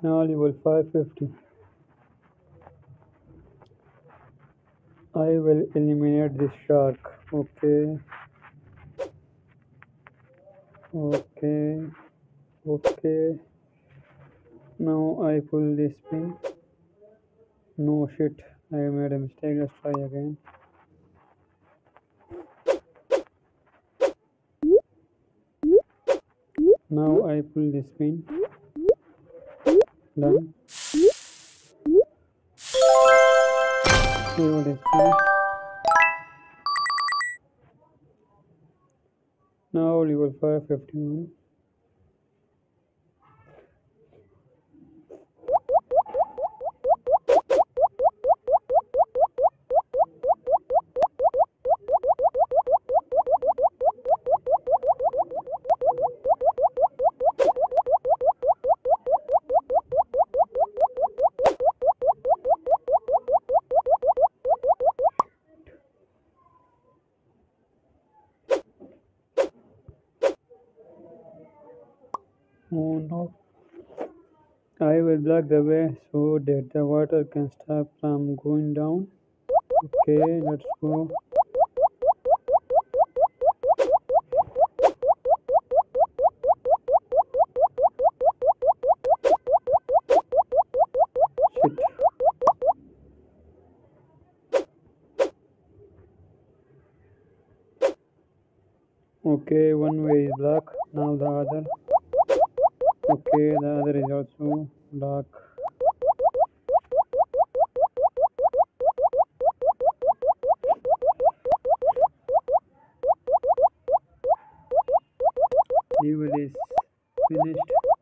Now level 550. I will eliminate this shark. Okay. Okay. Okay. Now I pull this pin. No shit. I made a mistake. Let's try again. Now I pull this pin. Done. See what is. Now level 551. Oh no. I will block the way so that the water can stop from going down. Okay, let's go. Okay, one way is blocked. Now the other. Okay, the other is also dark. Evil is finished.